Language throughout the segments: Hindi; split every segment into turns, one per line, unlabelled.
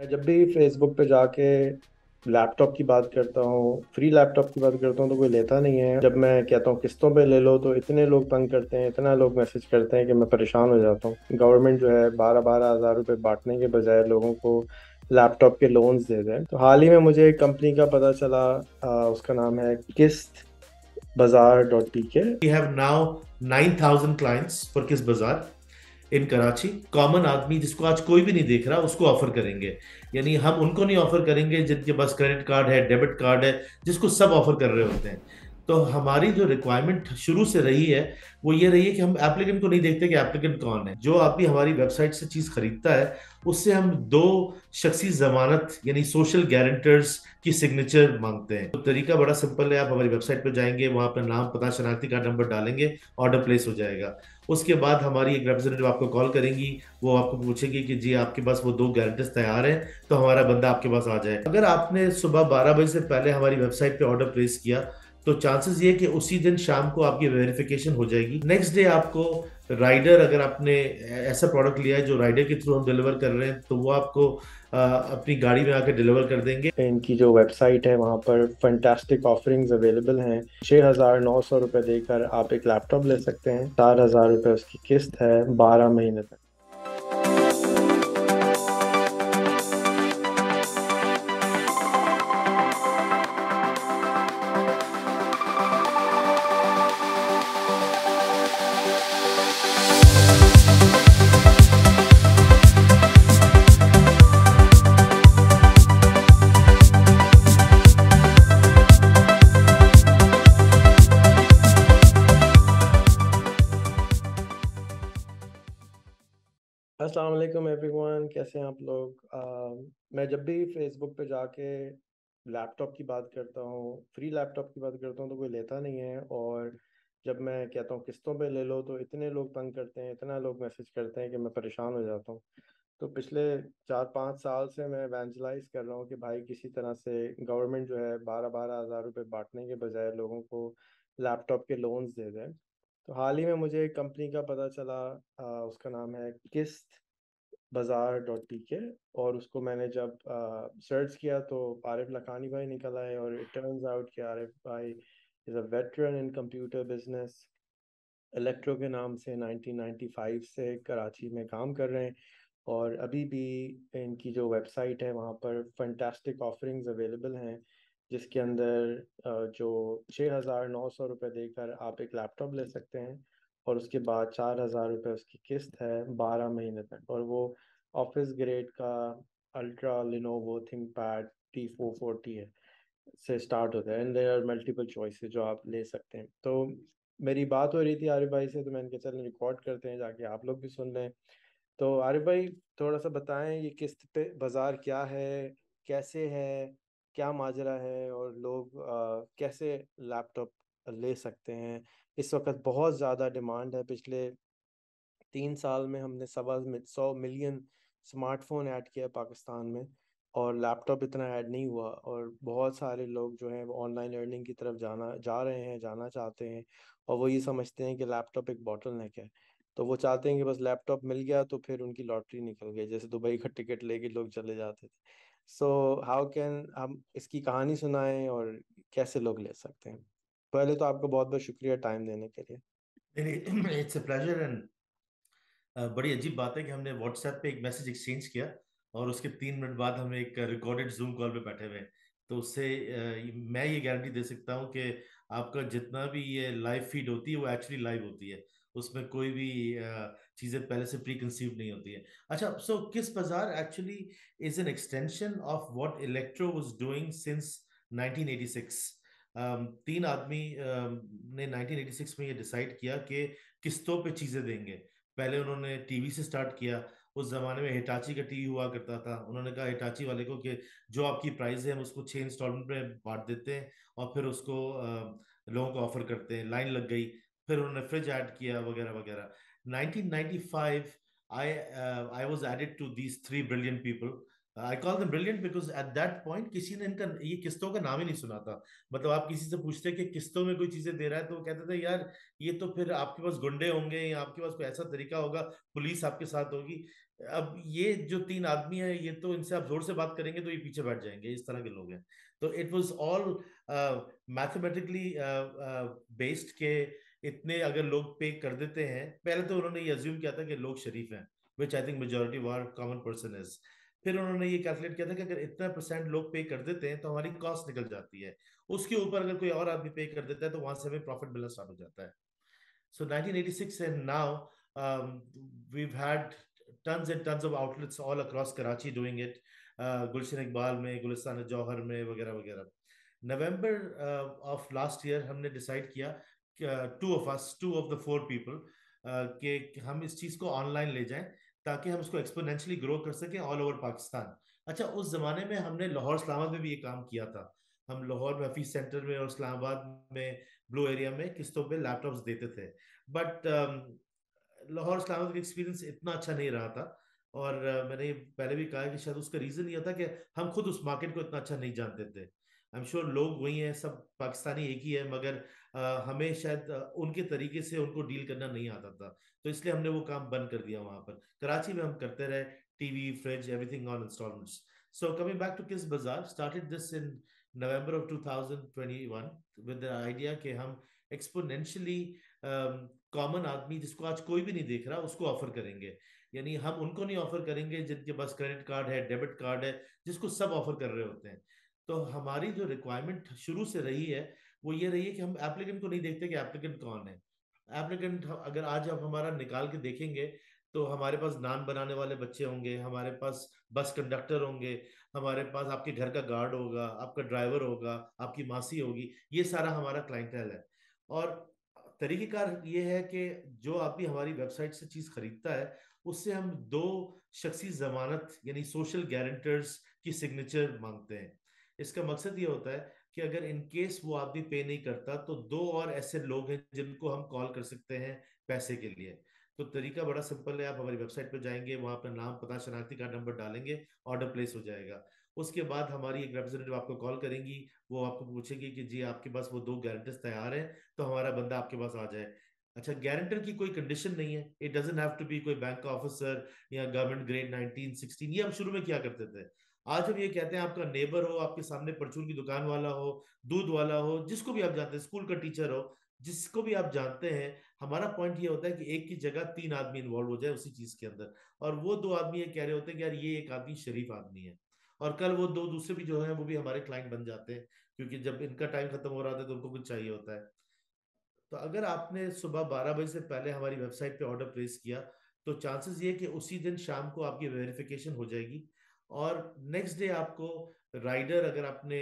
मैं जब भी फेसबुक पे जाके लैपटॉप की बात करता हूँ फ्री लैपटॉप की बात करता हूँ तो कोई लेता नहीं है। जब मैं कहता हूँ किस्तों पे ले लो तो इतने लोग तंग करते हैं इतना लोग मैसेज करते हैं कि मैं परेशान हो जाता हूँ। गवर्नमेंट जो है बारह बारह हज़ार रुपये बांटने के बजाय लोगों को लैपटॉप के लोन्स दे दें तो हाल ही में मुझे एक कंपनी का पता चला आ, उसका नाम है Qist Bazaar dot T K
we have now 9000 clients for Qist Bazaar. In Karachi common आदमी जिसको आज कोई भी नहीं देख रहा, उसको ऑफ़र करेंगे। यानी हम उनको नहीं ऑफ़र करेंगे जिनके पास क्रेडिट कार्ड है डेबिट कार्ड है, जिसको सब ऑफ़र कर रहे होते हैं। तो हमारी जो रिक्वायरमेंट शुरू से रही है, वो ये रही है कि हम एप्लीकेंट को नहीं देखते कि एप्लीकेंट कौन है। जो आदमी हमारी वेबसाइट से चीज़ खरीदता है, उससे हम दो शख्सी जमानत, यानी सोशल गारंटर्स की सिग्नेचर मांगते हैं। तो तरीका बड़ा सिंपल है, आप हमारी वेबसाइट पर जाएँगे, वहाँ पर नाम, पता शनाख्ती कार्ड नंबर डालेंगे ऑर्डर प्लेस हो जाएगा। उसके बाद हमारी एक रिप्रेजेंटेटिव आपको कॉल करेंगी, वो आपको पूछेगी कि जी, आपके पास वो दो गारंटर्स तैयार हैं तो हमारा बंदा आपके पास आ जाए। अगर आपने सुबह बारह बजे से पहले हमारी वेबसाइट पर ऑर्डर प्लेस किया तो चांसेस ये कि उसी दिन शाम को आपकी वेरिफिकेशन हो जाएगी। नेक्स्ट डे आपको राइडर अगर आपने ऐसा प्रोडक्ट लिया है जो राइडर के थ्रू हम डिलीवर कर रहे हैं तो वो आपको आ, अपनी गाड़ी में आकर डिलीवर कर देंगे।
इनकी जो वेबसाइट है वहाँ पर फंटास्टिक ऑफरिंग्स अवेलेबल हैं। छः हज़ार नौ सौ रुपये देकर आप एक लैपटॉप ले सकते हैं। चार हज़ार रुपये उसकी किस्त है बारह महीने तक। हैं आप लोग uh, मैं जब भी फेसबुक पे जाके लैपटॉप की बात करता हूँ फ्री लैपटॉप की बात करता हूँ तो कोई लेता नहीं है और जब मैं कहता हूँ किस्तों पे ले लो तो इतने लोग तंग करते हैं इतना लोग मैसेज करते हैं कि मैं परेशान हो जाता हूँ। तो पिछले चार पाँच साल से मैं एवेंजलाइज कर रहा हूँ कि भाई किसी तरह से गवर्नमेंट जो है बारह बारह हज़ार रुपये बांटने के बजाय लोगों को लैपटॉप के लोन्स दे दें तो हाल ही में मुझे एक कंपनी का पता चला आ, उसका नाम है किस्त। बाज़ार डॉट पी के और उसको मैंने जब सर्च किया तो आरिफ लखानी भाई निकल आए और इट टर्न्स आउट कि आरिफ भाई is a veteran in computer business Electro के नाम से 1995 से कराची में काम कर रहे हैं और अभी भी इनकी जो वेबसाइट है वहाँ पर फंटास्टिक ऑफरिंग्स अवेलेबल हैं, जिसके अंदर जो छः हज़ार नौ सौ रुपये देकर आप एक लैपटॉप ले सकते हैं। और उसके बाद चार हज़ार रुपये उसकी किस्त है बारह महीने तक। और वो ऑफ़िस ग्रेड का ultra Lenovo ThinkPad T four forty है से स्टार्ट होता है। And there are multiple choices जो आप ले सकते हैं। तो मेरी बात हो रही थी आरिफ भाई से तो मैंने कहा चल रिकॉर्ड करते हैं जाके आप लोग भी सुन लें। तो आरिफ भाई थोड़ा सा बताएँ ये किस्त पे बाज़ार क्या है कैसे है क्या माजरा है और लोग आ, कैसे लैपटॉप ले सकते हैं। इस वक्त बहुत ज़्यादा डिमांड है। पिछले तीन साल में हमने सवा सौ मिलियन स्मार्टफ़ोन ऐड किया पाकिस्तान में और लैपटॉप इतना ऐड नहीं हुआ और बहुत सारे लोग जो हैं वो ऑनलाइन लर्निंग की तरफ़ जाना, जा रहे हैं, जाना चाहते हैं और वो ये समझते हैं कि लैपटॉप एक बॉटल नेक है। तो वो चाहते हैं कि बस लैपटॉप मिल गया तो फिर उनकी लॉटरी निकल गई, जैसे दुबई का टिकट लेके लोग चले जाते थे। सो, हाउ कैन हम इसकी कहानी सुनाएँ और कैसे लोग ले सकते हैं? पहले तो आपका बहुत बहुत शुक्रिया टाइम देने के लिए।
इट्स अ प्लेजर एंड बड़ी अजीब बात है कि हमने व्हाट्सएप पे एक मैसेज एक्सचेंज किया और उसके तीन मिनट बाद हम एक रिकॉर्डेड जूम कॉल पे बैठे हुए तो उससे मैं ये गारंटी दे सकता हूँ कि आपका जितना भी ये लाइव फ़ीड होती है, वो एक्चुअली लाइव होती है। उसमें कोई भी चीज़ें पहले से प्री कंसीव नहीं होती है। अच्छा so Qist Bazaar actually is an extension of what Electro was doing since 1986 तीन आदमी ने 1986 में ये डिसाइड किया कि किस्तों पे चीज़ें देंगे। पहले उन्होंने टीवी से स्टार्ट किया। उस जमाने में हिटाची का टीवी हुआ करता था। उन्होंने कहा हिटाची वाले को कि जो आपकी प्राइस है हम उसको छह इंस्टॉलमेंट में बांट देते हैं और फिर उसको लोगों को ऑफ़र करते हैं। लाइन लग गई। फिर उन्होंने फ्रिज ऐड किया वगैरह वगैरह। 1995 I uh, I was added to these three people I call them brilliant because at that point किसी ने इनका, ये किस्तों का नाम ही नहीं सुना था। मतलब आप किसी से पूछते कि किस्तों में कोई चीज़ें दे रहा है तो वो कहते थे, यार, ये तो फिर आपके पास गुंडे होंगे या आपके पास कोई ऐसा तरीका होगा, पुलिस आपके साथ होगी। अब ये जो तीन आदमी है, ये तो इनसे आप ज़ोर से बात करेंगे तो ये पीछे बैठ जाएँगे, इस तरह के लोग हैं। तो it was all mathematically based के इतने अगर लोग पे कर देते हैं, पहले तो उन्होंने ये अज्यूम किया था कि लोग शरीफ हैं which I think majority wise common person is फिर उन्होंने ये कैलकुलेट किया था कि अगर इतना परसेंट लोग पे कर देते हैं तो हमारी कॉस्ट निकल जाती है। उसके ऊपर अगर कोई और आदमी पे कर देता है तो वहाँ से हमें प्रॉफिट मिलना स्टार्ट हो जाता है। So 1986 and now we had tons and tons of outlets all across Karachi doing it. Uh, Gulshan में गुलिस्तान जौहर में वगैरह वगैरह। नवंबर ऑफ़ लास्ट ईयर हमने डिसाइड किया two of us two of the four people कि हम इस चीज़ को ऑनलाइन ले जाएँ। ताकि हम इसको एक्सपोनेंशियली ग्रो कर सकें ऑल ओवर पाकिस्तान अच्छा उस जमाने में हमने लाहौर, इस्लामाबाद में भी ये काम किया था। हम लाहौर में हफीज सेंटर में और इस्लामाबाद में ब्लू एरिया में किस्तों पे लैपटॉप्स देते थे। बट लाहौर, इस्लामाबाद का एक्सपीरियंस इतना अच्छा नहीं रहा था। और मैंने पहले भी कहा कि शायद उसका रीजन यह था कि हम खुद उस मार्केट को इतना अच्छा नहीं जानते थे। आई एम श्योर लोग वही हैं, सब पाकिस्तानी एक ही है, मगर हमें शायद उनके तरीके से उनको डील करना नहीं आता था तो इसलिए हमने वो काम बंद कर दिया वहाँ पर। कराची में हम करते रहे TV fridge everything on installments so coming back to Qist Bazaar started this in November of 2021 with the idea कि हम एक्सपोनेंशियली कॉमन um, आदमी जिसको आज कोई भी नहीं देख रहा उसको ऑफ़र करेंगे। यानी हम उनको नहीं ऑफ़र करेंगे जिनके पास क्रेडिट कार्ड है डेबिट कार्ड है जिसको सब ऑफ़र कर रहे होते हैं। तो हमारी जो रिक्वायरमेंट शुरू से रही है वो ये रही है कि हम एप्लीकेंट को नहीं देखते कि एप्लीकेंट कौन है। एप्लीकेंट अगर आज आप हमारा निकाल के देखेंगे तो हमारे पास नान बनाने वाले बच्चे होंगे, हमारे पास बस कंडक्टर होंगे, हमारे पास आपके घर का गार्ड होगा, आपका ड्राइवर होगा, आपकी मासी होगी, ये सारा हमारा क्लाइंटल है। और तरीकेकार ये है कि जो आदमी हमारी वेबसाइट से चीज़ खरीदता है, उससे हम दो शख्सी जमानत, यानी सोशल गारंटर्स की सिग्नेचर मांगते हैं। इसका मकसद ये होता है कि अगर इन केस वो आदमी पे नहीं करता तो दो और ऐसे लोग हैं जिनको हम कॉल कर सकते हैं पैसे के लिए। तो तरीका बड़ा सिंपल है, आप हमारी वेबसाइट पर जाएँगे, वहाँ पर नाम पता शनाख्ती कार्ड नंबर डालेंगे ऑर्डर प्लेस हो जाएगा। उसके बाद हमारी एक रिप्रेजेंटेटिव आपको कॉल करेंगी, वो आपको पूछेगी कि जी आपके पास वो दो गारंटर्स तैयार हैं तो हमारा बंदा आपके पास आ जाए। अच्छा गारंटर की कोई कंडीशन नहीं है। It doesn't have to be कोई बैंक ऑफिसर या गवर्नमेंट ग्रेड 19 16 ये हम शुरू में क्या करते थे? आज हम ये कहते हैं, आपका नेबर हो, आपके सामने परचून की दुकान वाला हो, दूध वाला हो, जिसको भी आप जानते हैं, स्कूल का टीचर हो, जिसको भी आप जानते हैं, हमारा पॉइंट ये होता है कि एक की जगह तीन आदमी इन्वॉल्व हो जाए उसी चीज़ के अंदर। और वो दो आदमी ये कह रहे होते हैं कि यार ये एक आदमी शरीफ आदमी है। और कल वो दो दूसरे भी जो है, वो भी हमारे क्लाइंट बन जाते हैं, क्योंकि जब इनका टाइम खत्म हो रहा था तो उनको कुछ चाहिए होता है। तो अगर आपने सुबह बारह बजे से पहले हमारी वेबसाइट पे ऑर्डर प्लेस किया तो चांसेस ये कि उसी दिन शाम को आपकी वेरिफिकेशन हो जाएगी। और नेक्स्ट डे आपको राइडर अगर आपने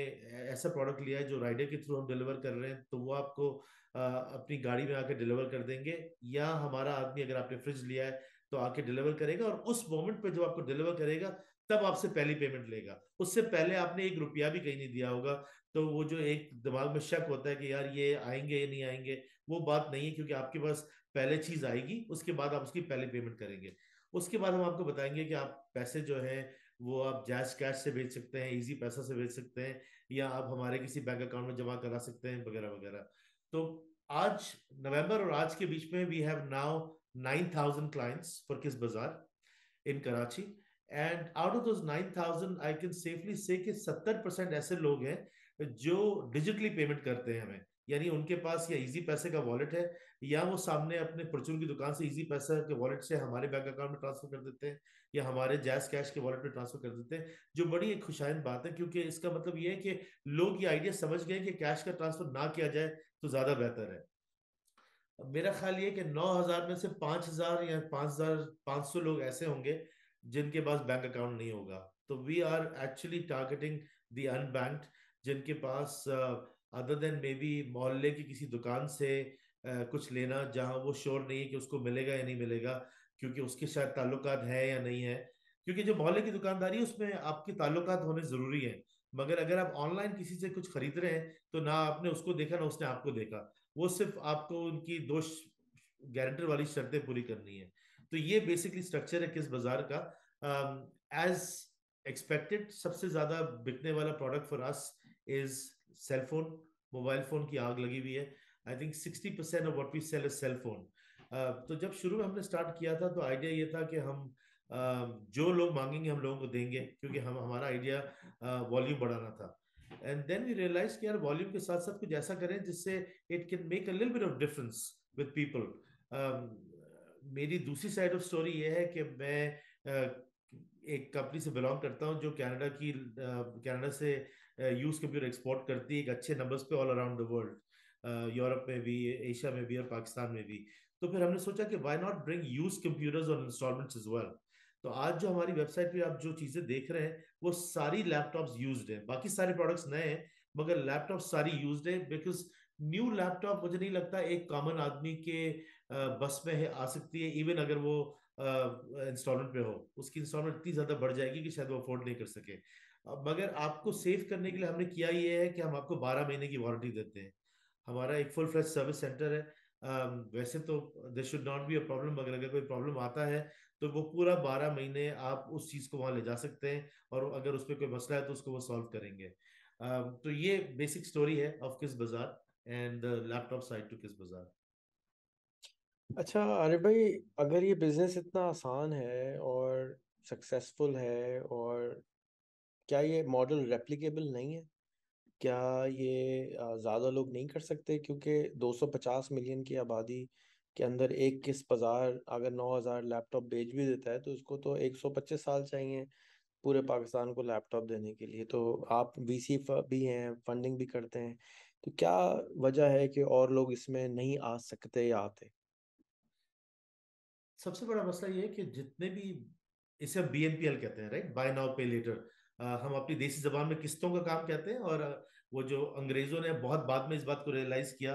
ऐसा प्रोडक्ट लिया है जो राइडर के थ्रू हम डिलीवर कर रहे हैं तो वो आपको आ, अपनी गाड़ी में आके डिलीवर कर देंगे। या हमारा आदमी अगर आपने फ्रिज लिया है तो आके डिलीवर करेगा और उस मोमेंट पे जब आपको डिलीवर करेगा तब आपसे पहली पेमेंट लेगा। उससे पहले आपने एक रुपया भी कहीं नहीं दिया होगा तो वो जो एक दिमाग में शक होता है कि यार ये आएँगे या नहीं आएँगे वो बात नहीं है क्योंकि आपके पास पहले चीज़ आएगी उसके बाद आप उसकी पहले पेमेंट करेंगे। उसके बाद हम आपको बताएँगे कि आप पैसे जो है वो आप जैज कैश से भेज सकते हैं, इजी पैसा से भेज सकते हैं, या आप हमारे किसी बैंक अकाउंट में जमा करा सकते हैं, वगैरह वगैरह। तो आज नवंबर और आज के बीच में we have now nine thousand clients for Qist Bazaar in Karachi and out of those nine thousand I can safely say सत्तर परसेंट ऐसे लोग हैं जो डिजिटली पेमेंट करते हैं हमें। यानी उनके पास या इजी पैसे का वॉलेट है, या वो सामने अपने परचून की दुकान से इजी पैसा के वॉलेट से हमारे बैंक अकाउंट में ट्रांसफ़र कर देते हैं, या हमारे जैस कैश के वॉलेट में ट्रांसफ़र कर देते हैं, जो बड़ी एक खुशाइन बात है, क्योंकि इसका मतलब ये है कि लोग ये आइडिया समझ गए कि कैश का ट्रांसफ़र ना किया जाए तो ज़्यादा बेहतर है। मेरा ख्याल ये कि नौ हज़ार में से पाँच या पाँच हज़ार लोग ऐसे होंगे, जिनके पास बैंक अकाउंट नहीं होगा। तो we are actually targeting the unbanked जिनके पास अदर देन मे बी मोहल्ले की किसी दुकान से uh, कुछ लेना जहाँ वो श्योर नहीं है कि उसको मिलेगा या नहीं मिलेगा क्योंकि उसके शायद ताल्लुक है या नहीं है। क्योंकि जो मोहल्ले की दुकानदारी है उसमें आपके ताल्लुक होने ज़रूरी है। मगर अगर आप ऑनलाइन किसी से कुछ खरीद रहे हैं तो ना आपने उसको देखा ना उसने आपको देखा। वो सिर्फ़ आपको उनकी दोष गारंटर वाली शर्तें पूरी करनी है। तो ये बेसिकली स्ट्रक्चर है किस बाज़ार का। एज um, एक्सपेक्टेड सबसे ज़्यादा बिकने वाला product for us is cell phone mobile phone की आग लगी हुई है। I think sixty percent of what we sell is cell phone तो जब शुरू में हमने स्टार्ट किया था तो आइडिया ये था कि हम uh, जो लोग मांगेंगे हम लोगों को देंगे क्योंकि हम हमारा आइडिया वॉल्यूम uh, बढ़ाना था। एंड देन वी रियलाइज़ कि यार वॉल्यूम के साथ साथ कुछ ऐसा करें जिससे it can make a little bit of difference with people मेरी दूसरी साइड ऑफ़ स्टोरी ये है कि मैं uh, एक कंपनी से बिलोंग करता हूँ जो कनाडा की कनाडा uh, से यूज़ कंप्यूटर एक्सपोर्ट करती है एक अच्छे नंबर्स पे all around the world Europe में भी, एशिया में भी और पाकिस्तान में भी। तो फिर हमने सोचा कि why not bring used computers और इंस्टॉलमेंट्स एज वेल तो आज जो हमारी वेबसाइट पे आप जो चीज़ें देख रहे हैं, वो सारी लैपटॉप्स यूज्ड हैं। बाकी सारे प्रोडक्ट्स नए हैं, मगर लैपटॉप सारी यूज्ड है बिकॉज़ न्यू लैपटॉप मुझे नहीं लगता एक कॉमन आदमी के बस में है, आ सकती है इवन अगर वो इंस्टॉलमेंट पे हो। उसकी इंस्टॉलमेंट इतनी ज़्यादा बढ़ जाएगी कि शायद वो अफोर्ड नहीं कर सके। मगर आपको सेव करने के लिए हमने किया ये है कि हम आपको 12 महीने की वारंटी देते हैं। हमारा एक फुल फ्लैश सर्विस सेंटर है। Um, वैसे तो they should not be a problem मगर अगर कोई प्रॉब्लम आता है तो वो पूरा बारह महीने आप उस चीज़ को वहाँ ले जा सकते हैं और अगर उस पर कोई मसला है तो उसको वो सॉल्व करेंगे। um, तो ये बेसिक स्टोरी है ऑफ़ किस Bazaar and laptop side to Qist बाज़ार
अच्छा अरे भाई अगर ये बिज़नेस इतना आसान है और सक्सेसफुल है और क्या ये मॉडल रेप्लिकेबल नहीं है? क्या ये ज़्यादा लोग नहीं कर सकते? क्योंकि 250 मिलियन की आबादी के अंदर एक किस बाज़ार अगर 9000 लैपटॉप बेच भी देता है तो उसको तो 125 साल चाहिए पूरे पाकिस्तान को लैपटॉप देने के लिए। तो आप वीसी भी हैं फंडिंग भी करते हैं तो क्या वजह है कि और लोग इसमें नहीं आ सकते या आते?
सबसे बड़ा मसला ये है कि जितने भी इसे बी कहते हैं right buy now pay later हम अपनी देसी जबान में किस्तों का काम कहते हैं और वो जो अंग्रेज़ों ने बहुत बाद में इस बात को रियलाइज़ किया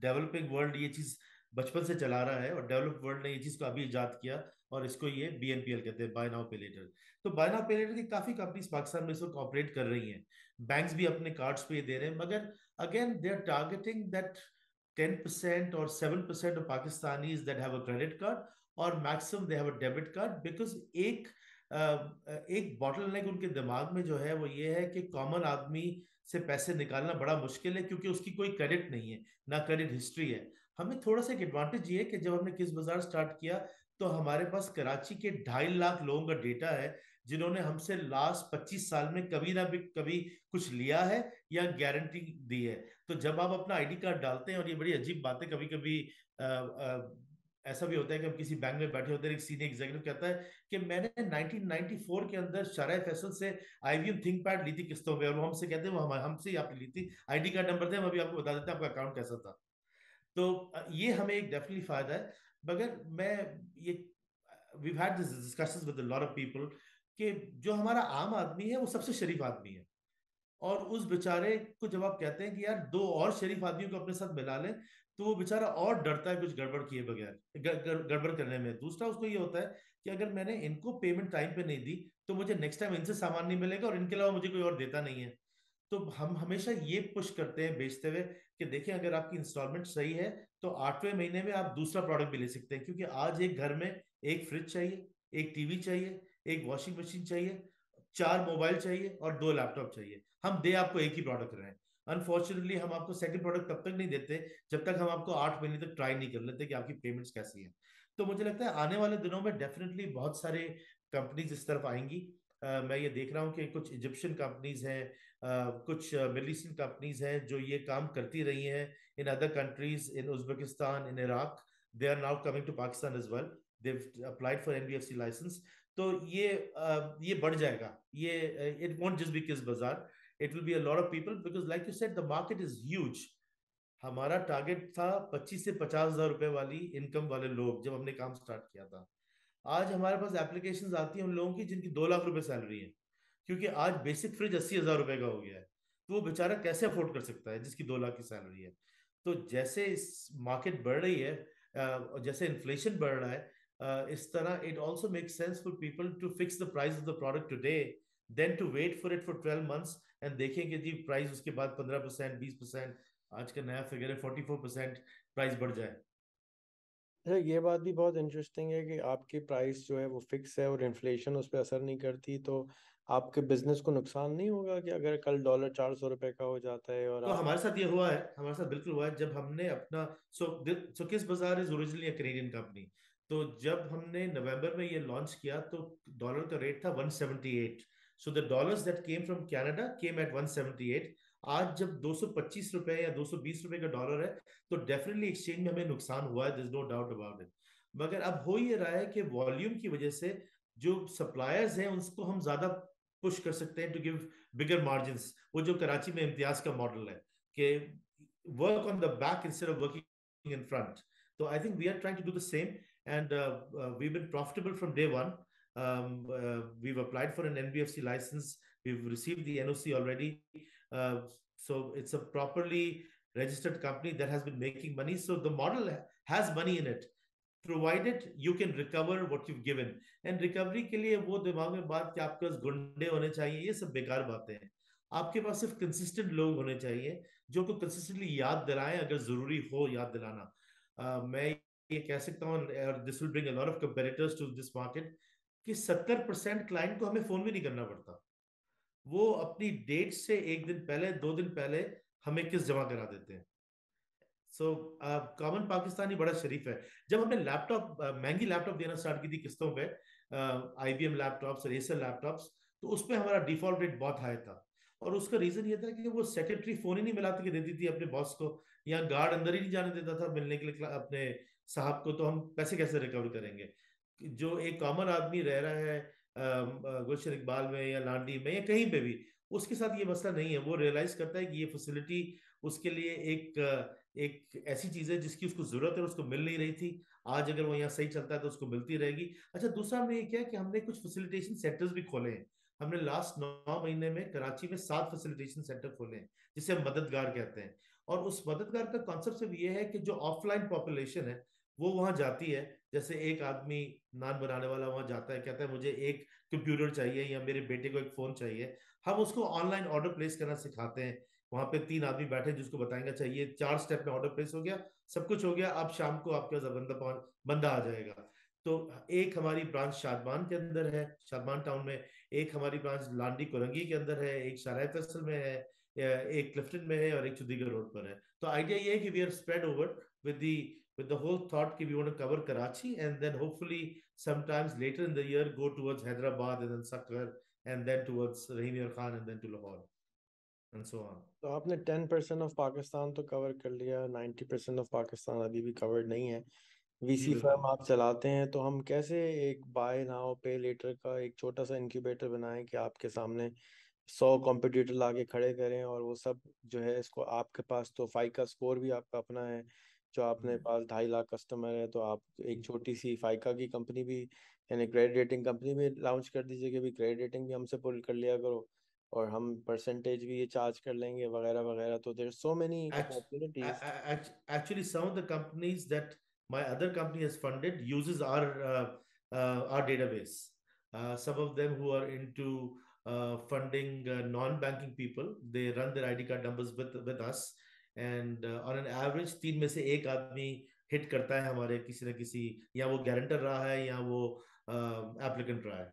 डेवलपिंग वर्ल्ड ये चीज़ बचपन से चला रहा है और डेवलप वर्ल्ड ने ये चीज़ को अभी ईजाद किया और इसको ये बीएनपीएल कहते हैं बाय नाउ पे लेटर तो बाय नाउ पे लेटर की काफ़ी कंपनीज़ पाकिस्तान में इसको ऑपरेट कर रही हैं। बैंक्स भी अपने कार्ड्स पे दे रहे हैं, मगर again they are targeting that ten percent और seven percent of Pakistanis that have a credit card और maximum they have a debit card because एक एक बॉटल नेक उनके दिमाग में जो है वो ये है कि कॉमन आदमी से पैसे निकालना बड़ा मुश्किल है क्योंकि उसकी कोई क्रेडिट नहीं है, ना क्रेडिट हिस्ट्री है। हमें थोड़ा सा एक एडवांटेज ये है कि जब हमने किस बाज़ार स्टार्ट किया तो हमारे पास कराची के ढाई लाख लोगों का डेटा है, जिन्होंने हमसे लास्ट 25 साल में कभी ना भी, कभी कुछ लिया है या गारंटी दी है। तो जब आप अपना आईडी कार्ड डालते हैं और ये बड़ी अजीब बात कभी कभी ऐसा भी होता है कि हम किसी बैंक में बैठे होते हैं, एक सीनियर एग्जीक्यूटिव कहता है कि मैंने 1994 के अंदर शराय फैसल से आईवीएम थिंक पैड ली थी किस्तों पे और वो हमसे कहते हैं, वो हम हमसे ही आपने ली थी। आईडी कार्ड नंबर थे, हम अभी आपको बता देते हैं आपका अकाउंट कैसा था। तो ये हमें एक डेफिनेटली फ़ायदा है। मगर मैं, ये we had this discussions with lot of people कि जो हमारा आम आदमी है, वो सबसे शरीफ आदमी है। और उस बेचारे को जब आप कहते हैं कि यार दो और शरीफ आदमियों को अपने साथ मिला लें तो वो बेचारा और डरता है कुछ गड़बड़ किए बगैर गड़बड़ करने में। दूसरा उसको ये होता है कि अगर मैंने इनको पेमेंट टाइम पे नहीं दी तो मुझे नेक्स्ट टाइम इनसे सामान नहीं मिलेगा और इनके अलावा मुझे कोई और देता नहीं है। तो हम हमेशा ये पुश करते हैं बेचते हुए कि देखिए, अगर आपकी इंस्टॉलमेंट सही है तो आठवें महीने में आप दूसरा प्रोडक्ट भी ले सकते हैं, क्योंकि आज एक घर में एक फ्रिज चाहिए, एक टीवी चाहिए, एक वॉशिंग मशीन चाहिए, चार मोबाइल चाहिए और दो लैपटॉप चाहिए। हम दे आपको एक ही प्रोडक्ट रहे हैं। अनफॉर्चुनेटली हम आपको सेकंड प्रोडक्ट तब तक नहीं देते जब तक हम आपको आठ महीने तक ट्राई नहीं कर लेते कि आपकी पेमेंट्स कैसी है। तो मुझे लगता है आने वाले दिनों में डेफिनेटली बहुत सारे कंपनीज़ इस तरफ़ आएँगी। Uh, मैं ये देख रहा हूँ कि कुछ इजिप्शियन कंपनीज़ हैं uh, कुछ मिडल ईस्टर्न कंपनीज़ हैं जो ये काम करती रही हैं in other countries in Uzbekistan in Iraq they are now coming to Pakistan as well they applied for NBFC license तो ये uh, ये बढ़ जाएगा। ये it won't just be Qist बाज़ार it will be a lot of people because, like you said, the market is huge. हमारा टारगेट था 25 से पचास हज़ार रुपए वाली इनकम वाले लोग जब हमने काम स्टार्ट किया था। आज हमारे पास एप्लीकेशंस आती हैं उन लोगों की जिनकी दो लाख रुपए सैलरी है, क्योंकि आज बेसिक फ्रिज अस्सी हज़ार रुपए का हो गया है। तो वो बेचारा कैसे अफोर्ड कर सकता है जिसकी दो लाख की सैलरी है? तो जैसे इस मार्केट बढ़ रही है जैसे इन्फ्लेशन बढ़ रहा है इस तरह it also make sense for people to fix the price of the product today then to wait for it for twelve months and देखेंगे जी प्राइस उसके बाद पंद्रह परसेंट बीस परसेंट आज का नया फिगर है फोर्टी फोर परसेंट प्राइस बढ़ जाए।
अच्छा ये बात भी बहुत इंटरेस्टिंग है कि आपकी प्राइस जो है वो फिक्स है और इन्फ्लेशन उस पर असर नहीं करती तो आपके बिज़नेस को नुकसान नहीं होगा कि अगर कल डॉलर चार सौ रुपए का हो जाता है और
तो
आप
हमारे साथ ये हुआ है हमारे साथ बिल्कुल हुआ है जब हमने अपना सो सो किस बाज़ार इज़ ओरिजिनली कैनेडियन कंपनी तो जब हमने नवंबर में ये लॉन्च किया तो डॉलर का रेट था 178 so the dollars that came from Canada came at 178 आज जब 225 रुपए या 220 रुपए का डॉलर है तो डेफिनेटली एक्सचेंज में हमें नुकसान हुआ है नो डाउट अबाउट इट मगर अब हो ये रहा है कि वॉल्यूम की वजह से जो सप्लायर्स हैं, उसको हम ज़्यादा पुश कर सकते हैं टू गिव बिगर मार्जिन वो जो कराची में इम्तियाज़ का मॉडल है कि work on the back instead of working in front तो I think we are trying to do the same and we been profitable from day one um, uh, we've applied for an NBFC license. We've received the NOC already. Uh, so it's a properly registered company that has been making money. So the model has money in it. Provided you can recover what you given and recovery के लिए वो दिमाग में बात कि आपके पास गुंडे होने चाहिए ये सब बेकार बातें हैं आपके पास सिर्फ़ कंसिस्टेंट लोग होने चाहिए जो को कंसिस्टेंटली याद दिलाएँ अगर ज़रूरी हो याद दिलाना uh, मैं ये कह सकता हूँ this will bring a lot of competitors to this market कि 70 परसेंट क्लाइंट को हमें फ़ोन भी नहीं करना पड़ता। वो अपनी डेट से एक दिन पहले दो दिन पहले हमें किस जमा करा देते हैं। सो कॉमन पाकिस्तानी बड़ा शरीफ है। जब हमने लैपटॉप uh, महँगी लैपटॉप देना स्टार्ट की थी किस्तों पे I B M laptop Acer laptop तो उसमें हमारा डिफ़ॉल्ट रेट बहुत हाई था। और उसका रीजन ये था कि वो सेक्रेटरी फ़ोन ही नहीं मिलाती के देती थी अपने बॉस को या गार्ड अंदर ही नहीं जाने देता था मिलने के लिए अपने साहब को तो हम पैसे कैसे रिकवर करेंगे? जो एक कॉमन आदमी रह रहा है गुलशन इकबाल में या लांडी में या कहीं पे भी, उसके साथ ये मसला नहीं है। वो रियलाइज़ करता है कि ये फैसिलिटी उसके लिए एक एक ऐसी चीज़ है जिसकी उसको ज़रूरत है उसको मिल नहीं रही थी। आज अगर वो यहाँ सही चलता है तो उसको मिलती रहेगी। अच्छा दूसरा हमने ये किया कि हमने कुछ फैसिलिटेशन सेंटर्स भी खोले हैं। हमने लास्ट नौ महीने में कराची में सात फैसिलिटेशन सेंटर खोले हैं, जिसे हम मददगार कहते हैं। और उस मददगार का कॉन्सेप्ट सिर्फ़ ये है कि जो ऑफलाइन पॉपुलेशन है, वो वहाँ जाती है। जैसे एक आदमी नान बनाने वाला वहाँ जाता है, कहता है, मुझे एक कंप्यूटर चाहिए या मेरे बेटे को एक फ़ोन चाहिए। हम उसको ऑनलाइन ऑर्डर प्लेस करना सिखाते हैं। वहाँ पे तीन आदमी बैठे जिसको बताएँगे चाहिए चार स्टेप में ऑर्डर प्लेस हो गया, सब कुछ हो गया, अब शाम को आपके बंदा बंदा आ जाएगा। तो एक हमारी ब्रांच शादमान के अंदर है शादमान टाउन में एक हमारी ब्रांच लांडी कोरंगी के अंदर है, एक शाराय फैसल में है एक क्लिफ्टन में है और एक चुदीगर रोड पर है। तो आइडिया ये है कि we are spread over with the with the whole thought that we want to cover Karachi and then hopefully sometimes later in the year go towards Hyderabad and then Sakkar and then towards Rahim Khan and then to Lahore. and so on.
तो आपने 10% ऑफ़ पाकिस्तान तो कवर कर लिया 90% ऑफ़ पाकिस्तान अभी भी कवर्ड नहीं है वीसी फर्म आप चलाते हैं तो हम कैसे एक बाय नाउ पे लेटर का एक छोटा सा इंक्यूबेटर बनाएँ कि आपके सामने सौ कॉम्पिटिटर लाके खड़े करें और वो सब जो है इसको आपके पास तो फाइव का स्कोर भी आपका अपना है जो आपने पास ढाई लाख कस्टमर है तो आप एक छोटी सी फाइका की कंपनी भी यानी क्रेडिट रेटिंग कंपनी भी लॉन्च कर दीजिए कि क्रेडिट रेटिंग भी हमसे पुल कर लिया करो और हम परसेंटेज भी ये चार्ज कर लेंगे वगैरह वगैरह। तो there so many
actually some of the companies that my other company has funded uses our our database some of them who are into funding non banking people they run their ID card numbers with with us uh, on an average तीन में से एक आदमी हिट करता है हमारे किसी न किसी या वो गारंटर रहा है या वो एप्लीकेंट uh, रहा है।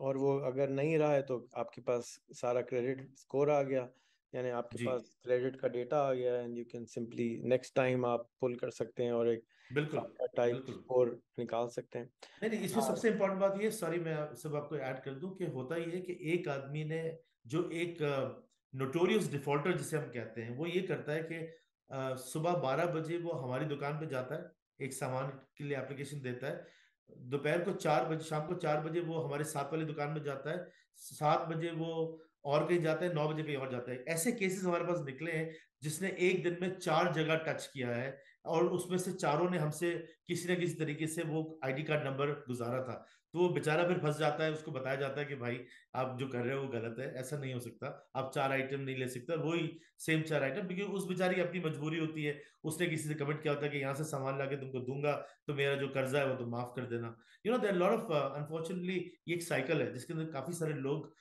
और वो अगर नहीं रहा है तो आपके पास सारा क्रेडिट स्कोर आ गया। यानी आपके पास क्रेडिट का डेटा आ गया and you can simply next time आप पुल कर सकते हैं और एक
बिल्कुल
टाइप स्कोर निकाल सकते हैं।
नहीं नहीं इसमें सबसे इम्पोर्टेंट बात ये सॉरी मैं सब आपको ऐड कर दूँ कि होता ये है कि एक आदमी ने जो एक नोटोरियस डिफॉल्टर जिसे हम कहते हैं, वो ये करता है कि सुबह बारह बजे वो हमारी दुकान पे जाता है, एक सामान के लिए एप्लीकेशन देता है। दोपहर को चार बजे, शाम को चार बजे वो हमारे साथ वाली दुकान में जाता है। सात बजे वो और कहीं जाता है, नौ बजे कहीं और जाता है। ऐसे केसेस हमारे पास निकले हैं जिसने एक दिन में चार जगह टच किया है। और उसमें से चारों ने हमसे किसी न किसी तरीके से वो आईडी कार्ड नंबर गुजारा था। तो वो बेचारा फिर फंस जाता है, उसको बताया जाता है कि भाई, आप जो कर रहे हो वो गलत है, ऐसा नहीं हो सकता। आप चार आइटम नहीं ले सकते, वही सेम चार आइटम क्योंकि उस बेचारी की अपनी मजबूरी होती है। उसने किसी से कमेंट किया होता है कि यहाँ से सामान ला तुमको दूँगा तो मेरा जो कर्जा है वो तो माफ़ कर देना। You know there lot of unfortunately ये एक साइकिल है, जिसके अंदर काफ़ी सारे लोग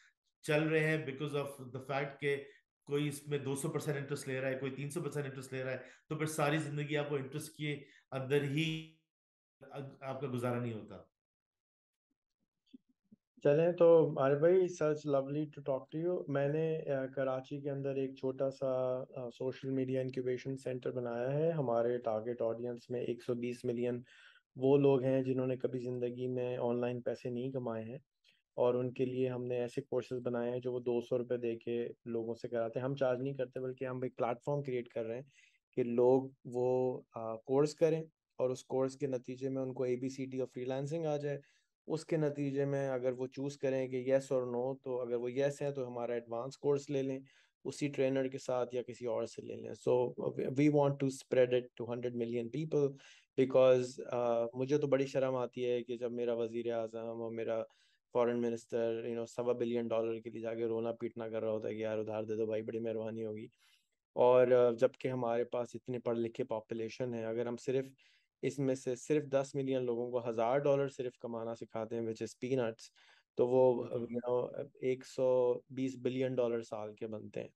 चल रहे हैं बिकॉज़ ऑफ़ द फैक्ट के कोई इसमें 200 परसेंट इंटरेस्ट ले रहा है, कोई 300 परसेंट इंटरेस्ट ले रहा है तो फिर सारी ज़िंदगी आप वो इंटरेस्ट के अंदर ही आपका गुजारा नहीं होता।
चलें तो अरे भाई such lovely to talk to you मैंने कराची के अंदर एक छोटा सा सोशल मीडिया इंक्यूबेशन सेंटर बनाया है। हमारे टारगेट ऑडियंस में 120 मिलियन वो लोग हैं जिन्होंने कभी ज़िंदगी में ऑनलाइन पैसे नहीं कमाए हैं। और उनके लिए हमने ऐसे कोर्सेज बनाए हैं जो वो दो सौ रुपये दे के लोगों से कराते हैं। हम चार्ज नहीं करते बल्कि हम एक प्लेटफॉर्म क्रिएट कर रहे हैं कि लोग वो कोर्स करें और उस कोर्स के नतीजे में उनको ए बी सी डी और फ्रीलांसिंग आ जाए। उसके नतीजे में अगर वो चूज़ करें कि येस और नो तो अगर वो येस है तो हमारा एडवांस कोर्स ले लें, उसी ट्रेनर के साथ या किसी और से ले लें। So we want to spread it to hundred million people because मुझे तो बड़ी शर्म आती है कि जब मेरा वज़ीर अजम और मेरा फॉरेन मिनिस्टर यू नो सवा बिलियन डॉलर के लिए जाके रोना पीटना कर रहा होता है कि यार उधार दे दो भाई बड़ी मेहरबानी होगी। और जबकि हमारे पास इतने पढ़ लिखे पॉपुलेशन है अगर हम सिर्फ़ इसमें से सिर्फ़ दस मिलियन लोगों को हज़ार डॉलर सिर्फ़ कमाना सिखाते हैं विच इज़ पीनट्स तो वो यू नो एक सौ बीस बिलियन डॉलर साल के बनते हैं।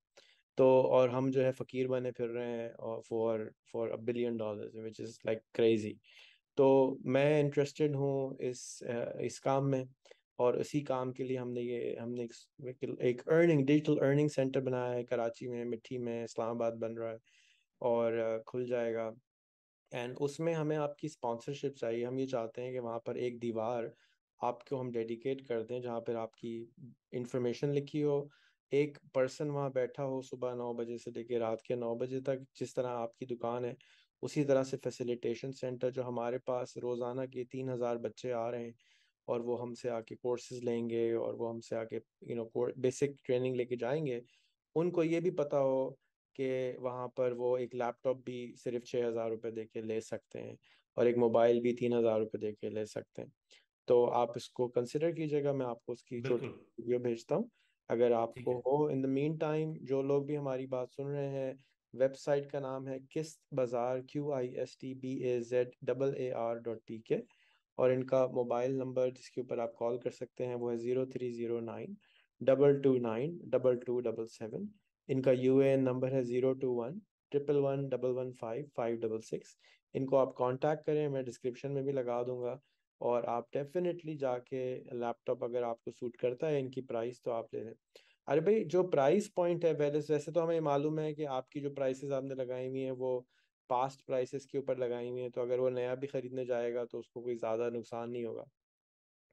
तो और हम जो है फकीर बने फिर रहे हैं for for a billion dollars which is like crazy तो मैं इंटरेस्टेड हूँ इस इस काम में। और इसी काम के लिए हमने ये हमने एक, एक अर्निंग डिजिटल अर्निंग सेंटर बनाया है कराची में मिट्टी में इस्लामाबाद बन रहा है और खुल जाएगा। एंड उसमें हमें आपकी स्पॉन्सरशिप चाहिए। हम ये चाहते हैं कि वहाँ पर एक दीवार आपको हम डेडिकेट कर दें जहाँ पर आपकी इंफॉर्मेशन लिखी हो। एक पर्सन वहाँ बैठा हो सुबह नौ बजे से लेकर रात के नौ बजे तक जिस तरह आपकी दुकान है उसी तरह से फैसिलिटेशन सेंटर जो हमारे पास रोज़ाना के तीन हज़ार बच्चे आ रहे हैं और वो हमसे आके कोर्सेज लेंगे और वो हमसे आके यू नो बेसिक ट्रेनिंग लेके जाएँगे उनको ये भी पता हो कि वहाँ पर वो एक लैपटॉप भी सिर्फ़ छः हज़ार रुपये दे के ले सकते हैं और एक मोबाइल भी तीन हज़ार रुपये दे के ले सकते हैं। तो आप इसको कंसिडर कीजिएगा मैं आपको उसकी छोटी वीडियो भेजता हूँ। अगर आपको हो। इन द मीन टाइम जो लोग भी हमारी बात सुन रहे हैं वेबसाइट का नाम है Qist Bazaar Q I S T B A Z double A R dot T K और इनका मोबाइल नंबर जिसके ऊपर आप कॉल कर सकते हैं वो है zero three zero nine double two nine double two double seven. इनका यू नंबर है zero two one triple one double one five five double six. इनको आप कांटेक्ट करें, मैं डिस्क्रिप्शन में भी लगा दूँगा। और आप डेफिनेटली जाके लैपटॉप अगर आपको सूट करता है इनकी प्राइस तो आप ले लें। अरे भाई, जो प्राइस पॉइंट है पहले वैसे तो हमें मालूम है कि आपकी जो प्राइसेस आपने लगाई हुई हैं वो पास्ट प्राइसेस के ऊपर लगाई हुई हैं तो अगर वो नया भी ख़रीदने जाएगा तो उसको कोई ज़्यादा नुकसान नहीं होगा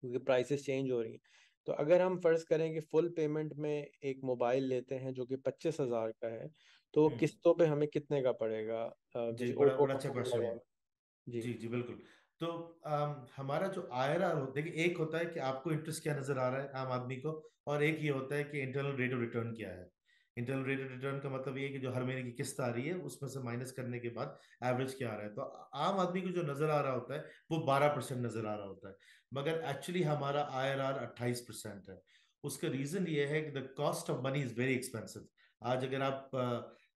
क्योंकि प्राइसेस चेंज हो रही हैं। तो अगर हम फ़र्ज़ करें कि फुल पेमेंट में एक मोबाइल लेते हैं जो कि पच्चीस हज़ार का है तो
हम्म।
किस्तों पे हमें कितने का पड़ेगा?
जी बड़ा बड़ा अच्छा क्वेश्चन है। जी। जी जी बिल्कुल। तो आ, हमारा जो आर आर देखिए एक होता है कि आपको इंटरेस्ट क्या नज़र आ रहा है आम आदमी को और एक ये होता है कि इंटरनल रेट ऑफ़ रिटर्न क्या है। इंटरनल रेट ऑफ़ रिटर्न का मतलब ये है कि जो हर महीने की किस्त आ रही है उसमें से माइनस करने के बाद एवरेज क्या आ रहा है? तो आम आदमी को जो नज़र आ रहा होता है वो बारह परसेंट नज़र आ रहा होता है। मगर एक्चुअली हमारा आई आर आर अट्ठाईस परसेंट है। उसका रीजन ये है कि the cost of money is very expensive आज अगर आप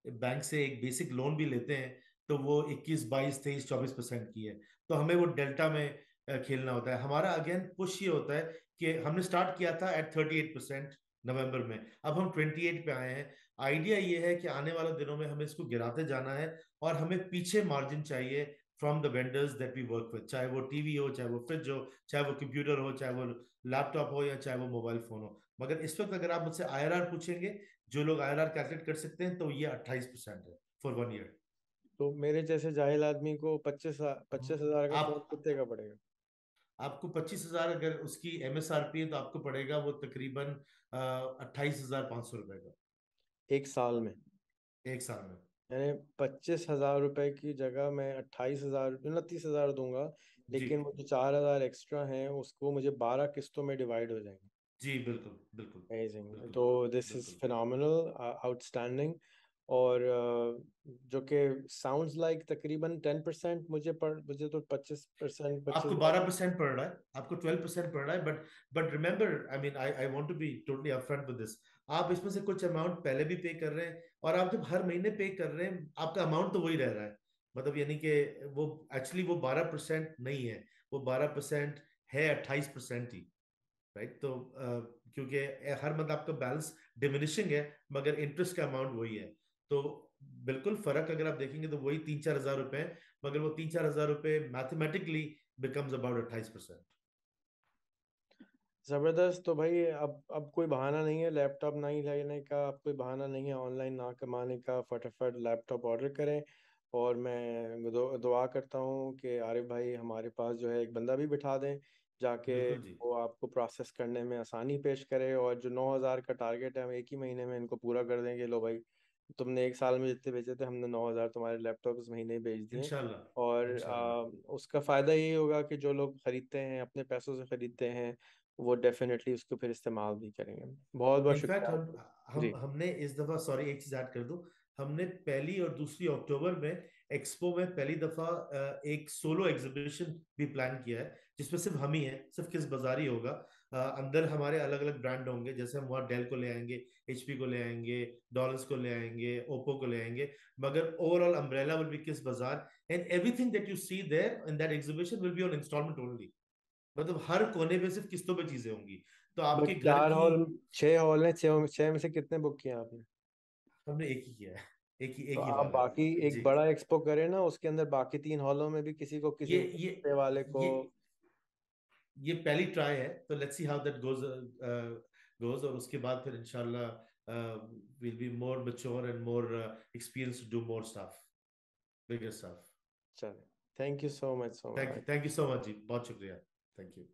बैंक से एक बेसिक लोन भी लेते हैं तो वो 21, 22, 23, 24 परसेंट की है। तो हमें वो डेल्टा में खेलना होता है। हमारा अगेन पुश ये होता है कि हमने स्टार्ट किया था एट 38 परसेंट नवंबर में। अब हम 28 पे आए हैं। आइडिया ये है कि आने वाले दिनों में हमें इसको गिराते जाना है और हमें पीछे मार्जिन चाहिए from the vendors that we work with चाहे वो टीवी हो चाहे वो फ्रिज हो चाहे वो कंप्यूटर हो चाहे वो लैपटॉप हो या चाहे वो मोबाइल फ़ोन हो। मगर इस वक्त अगर आप मुझसे आईआरआर पूछेंगे जो लोग आईआरआर कैलकुलेट कर सकते हैं तो ये अट्ठाईस है फॉर वन ईयर
तो मेरे जैसे जाहिल आदमी को पच्चीस पच्चीस हज़ार का फ़ोन कितने का पड़ेगा?
आपको पच्चीस हज़ार अगर उसकी एमएसआरपी है तो आपको पड़ेगा वो तकरीबन अट्ठाईस हज़ार पाँच सौ रुपए का।
एक साल में?
एक साल में।
यानी पच्चीस हज़ार रुपए की जगह मैं अट्ठाईस हज़ार उनतीस हज़ार दूँगा लेकिन वो जो चार हज़ार एक्स्ट्रा है उसको मुझे बारह किस्तों में डिवाइड हो जाएँगे।
जी बिल्कुल बिल्कुल
अमेजिंग तो दिस इज़ फिनल आउटस्टैंडिंग और जो कि साउंड्स लाइक तकरीबन टेन परसेंट मुझे पड़ मुझे तो पच्चीस परसेंट
आपको बारह परसेंट पढ़ रहा है। आपको ट्वेल्व परसेंट पड़ रहा है but but remember I mean I I want to be totally upfront with this आप इसमें से कुछ अमाउंट पहले भी पे कर रहे हैं और आप जब हर महीने पे कर रहे हैं आपका अमाउंट तो वही रह रहा है। मतलब यानी कि वो एक्चुअली वो बारह परसेंट नहीं है वो बारह परसेंट है अट्ठाईस परसेंट ही राइट तो क्योंकि हर मंथ आपका बैलेंस डिमिनिशिंग है मगर इंटरेस्ट का अमाउंट वही है। तो बिल्कुल फ़र्क अगर आप देखेंगे तो वही तीन चार हज़ार रुपए मगर वो तीन चार हज़ार रुपए मैथमेटिकली becomes about 28%.
ज़बरदस्त तो भाई अब अब कोई बहाना नहीं है लैपटॉप नहीं लेने का अब कोई बहाना नहीं है ऑनलाइन ना कमाने का फटाफट लैपटॉप ऑर्डर करें। और मैं दु, दुआ करता हूँ कि आरिफ भाई हमारे पास जो है एक बंदा भी बिठा दें जाके वो आपको प्रोसेस करने में आसानी पेश करे और जो नौ हज़ार का टारगेट है हम एक ही महीने में इनको पूरा कर देंगे। लो भाई तुमने एक साल में जितने बेचे थे हमने नौ हज़ार तुम्हारे लैपटॉप इस महीने भेज दिए। और आ, उसका फ़ायदा यही होगा कि जो लोग खरीदते हैं अपने पैसों से खरीदते हैं वो डेफिनेटली उसको फिर इस्तेमाल भी करेंगे। बहुत बहुत शुक्रिया।
हम, हम हमने इस दफ़ा सॉरी एक चीज़ ऐड कर दूँ हमने पहली और दूसरी अक्टूबर में एक्सपो में पहली दफ़ा एक सोलो एग्जीबिशन भी प्लान किया है जिसमें सिर्फ़ हम ही हैं सिर्फ़ किस बाज़ार ही होगा। अंदर हमारे अलग अलग ब्रांड होंगे जैसे हम वहाँ डेल को ले आएँगे एचपी को ले आएँगे डॉलर्स को ले आएँगे ओप्पो को ले आएँगे मगर overall umbrella will be Qist Bazaar? And everything that you see there in that exhibition will be on installment only मतलब हर कोने पे सिर्फ़ किस्तों पे चीज़ें होंगी। तो आपके
चार हॉल छह हॉल है छह में से कितने बुक किए आपने?
हमने एक ही किया है। एक ही एक
तो
ही
आप बाकी एक बड़ा एक्सपो करें ना उसके अंदर बाकी तीन हॉलों में भी किसी को किसी
ये ये
वाले को
ये, ये पहली ट्राई है तो let's see how that goes goes और उसके बाद फिर इंशाल्लाह will be more mature and more experience to do more stuff bigger stuff
चलिए thank you so much so
much thank you so much जी बहुत शुक्रिया Thank you.